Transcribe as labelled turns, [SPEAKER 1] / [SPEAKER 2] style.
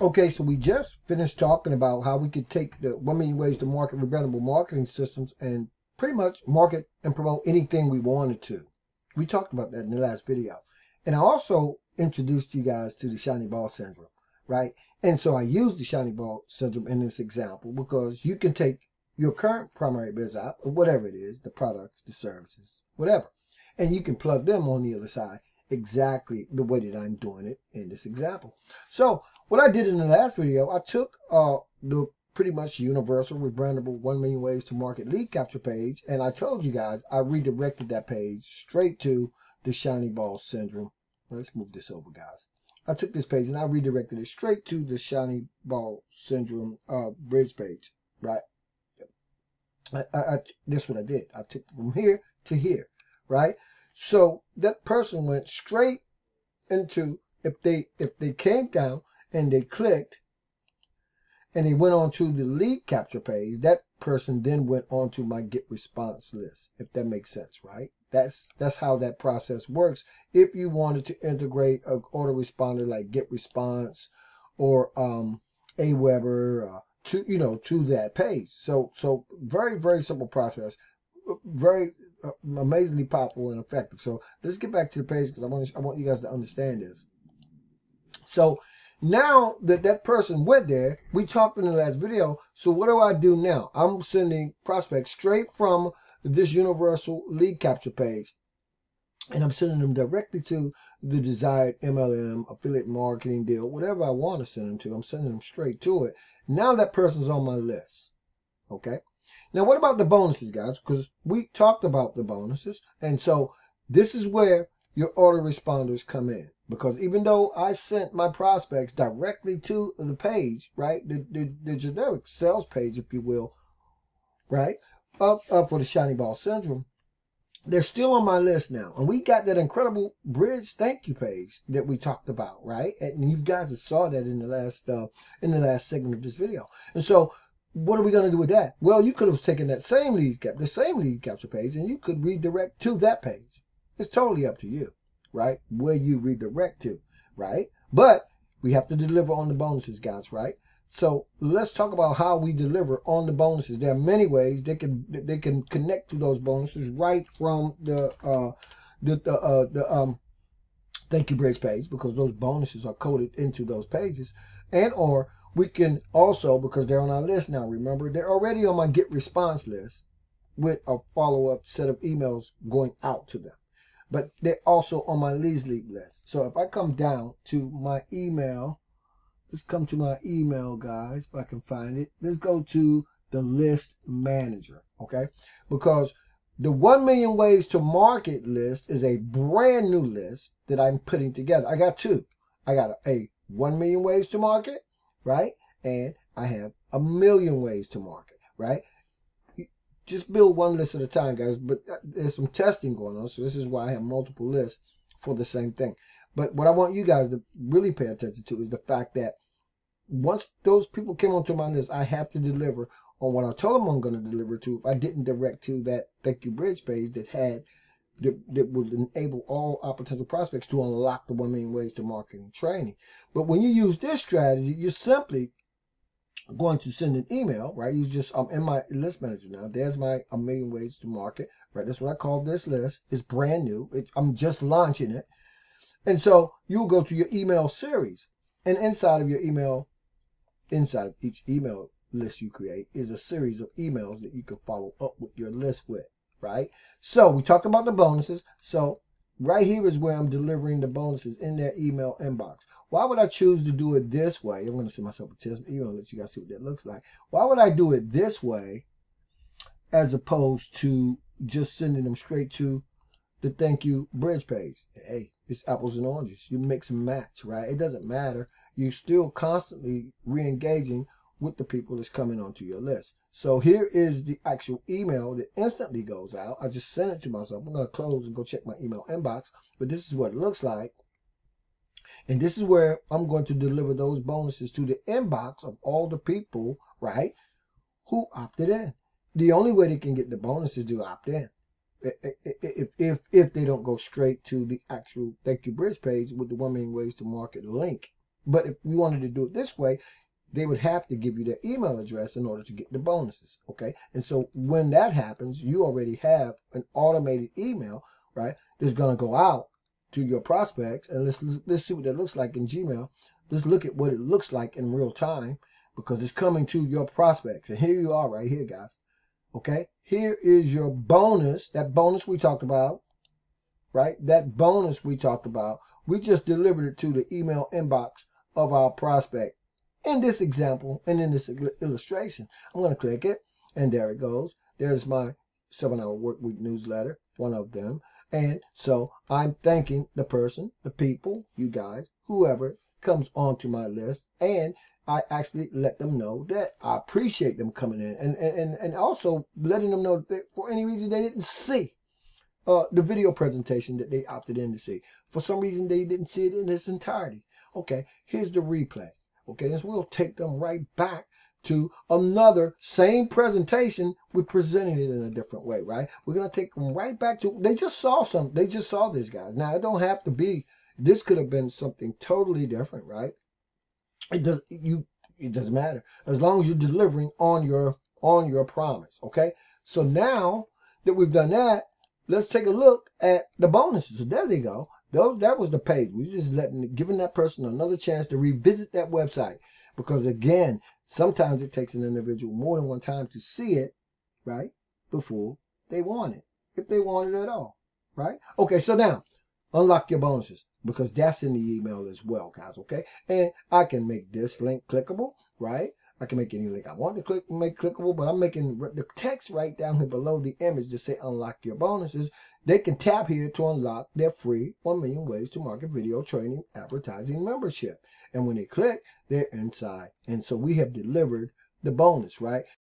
[SPEAKER 1] Okay, so we just finished talking about how we could take the 1 million ways to market rebrandable marketing systems and pretty much market and promote anything we wanted to. We talked about that in the last video. And I also introduced you guys to the shiny ball syndrome, right? And so I used the shiny ball syndrome in this example because you can take your current primary biz app, whatever it is, the products, the services, whatever, and you can plug them on the other side exactly the way that I'm doing it in this example. So what I did in the last video, I took uh, the pretty much universal rebrandable 1 million ways to market lead capture page, and I told you guys I redirected that page straight to the shiny ball syndrome. Let's move this over, guys. I took this page and I redirected it straight to the shiny ball syndrome uh, bridge page, right? I, I, I, that's what I did. I took from here to here, right? So that person went straight into if they if they came down and they clicked and they went on to the lead capture page, that person then went on to my GetResponse list, if that makes sense, right? That's that's how that process works. If you wanted to integrate an autoresponder like GetResponse or um AWeber uh, to you know to that page. So so very very simple process, very Uh, amazingly powerful and effective. So let's get back to the page because I want I want you guys to understand this. So now that that person went there, we talked in the last video. So what do I do now? I'm sending prospects straight from this universal lead capture page. And I'm sending them directly to the desired MLM, affiliate marketing deal, whatever I want to send them to. I'm sending them straight to it. Now that person's on my list. Okay. Now, what about the bonuses, guys? Because we talked about the bonuses. And so this is where your autoresponders come in because even though I sent my prospects directly to the page, right, the, the, the generic sales page, if you will, right, up, up for the shiny ball syndrome, they're still on my list now. And we got that incredible bridge thank you page that we talked about, right? And you guys have saw that in the last uh, in the last segment of this video. And so what are we going to do with that? Well, you could have taken that same lead cap, the same lead capture page, and you could redirect to that page. It's totally up to you, right? Where you redirect to, right? But we have to deliver on the bonuses, guys, right? So let's talk about how we deliver on the bonuses. There are many ways they can they can connect to those bonuses right from the uh, the the, uh, the um thank you bridge page because those bonuses are coded into those pages, and or we can also because they're on our list now. Remember, they're already on my GetResponse list with a follow up set of emails going out to them but they're also on my Leads Leap list. So if I come down to my email, let's come to my email, guys, if I can find it. Let's go to the list manager, okay? Because the 1 million ways to market list is a brand new list that I'm putting together. I got two. I got a, a 1 million ways to market, right? And I have a million ways to market, right? just build one list at a time, guys. But uh, there's some testing going on, so this is why I have multiple lists for the same thing. But what I want you guys to really pay attention to is the fact that once those people came onto my list, I have to deliver on what I told them I'm going to deliver to. If I didn't direct to that thank you bridge page that had that, that would enable all our potential prospects to unlock the one million ways to marketing training. But when you use this strategy, you're simply going to send an email, right? You just, I'm in my list manager now. There's my a million ways to market, right? That's what I call this list. It's brand new. It's, I'm just launching it. And so you'll go to your email series. And inside of your email, inside of each email list you create is a series of emails that you can follow up with your list with, right? So we talked about the bonuses. So Right here is where I'm delivering the bonuses in their email inbox. Why would I choose to do it this way? I'm going to send myself a test email, let you guys see what that looks like. Why would I do it this way as opposed to just sending them straight to the thank you bridge page? Hey, it's apples and oranges. You mix and match, right? It doesn't matter. You're still constantly re-engaging with the people that's coming onto your list. So here is the actual email that instantly goes out. I just sent it to myself. I'm going to close and go check my email inbox. But this is what it looks like. And this is where I'm going to deliver those bonuses to the inbox of all the people, right, who opted in. The only way they can get the bonus is to opt in. If, if, if they don't go straight to the actual Thank You Bridge page with the 1 million ways to market link But if you wanted to do it this way, they would have to give you their email address in order to get the bonuses. Okay. And so when that happens, you already have an automated email, right? That's going to go out to your prospects. And let's, let's see what that looks like in Gmail. Let's look at what it looks like in real time because it's coming to your prospects. And here you are right here, guys. Okay. Here is your bonus. That bonus we talked about, right? That bonus we talked about. We just delivered it to the email inbox of our prospect in this example and in this illustration. I'm going to click it and there it goes. There's my seven hour work week newsletter, one of them. And so I'm thanking the person, the people, you guys, whoever comes onto my list. And I actually let them know that I appreciate them coming in and, and, and also letting them know that for any reason they didn't see uh, the video presentation that they opted in to see. For some reason, they didn't see it in its entirety. Okay, here's the replay. Okay, and we'll take them right back to another same presentation. We're presenting it in a different way, right? We're gonna take them right back to they just saw some. They just saw this, guys. Now it don't have to be. This could have been something totally different, right? It does you. It doesn't matter as long as you're delivering on your on your promise. Okay. So now that we've done that, let's take a look at the bonuses. There they go. Those, that was the page. We just letting giving that person another chance to revisit that website. Because again, sometimes it takes an individual more than one time to see it, right? Before they want it. If they want it at all. Right? Okay, so now unlock your bonuses because that's in the email as well, guys. Okay. And I can make this link clickable, right? I can make any link I want to click make clickable, but I'm making the text right down here below the image to say unlock your bonuses. They can tap here to unlock their free 1 million ways to market video training advertising membership. And when they click, they're inside. And so we have delivered the bonus, right?